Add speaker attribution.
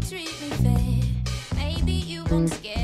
Speaker 1: treat me fair. Maybe you won't scare.